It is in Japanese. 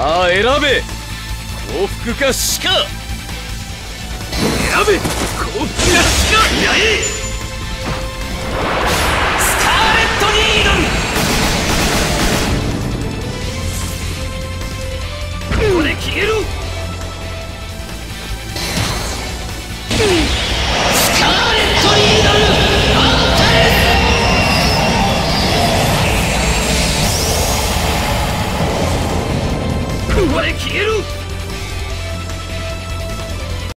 さあ選べ。幸福か死か。選べ。幸福か死かやえスカーレットに挑むこれ消えろ。我消える。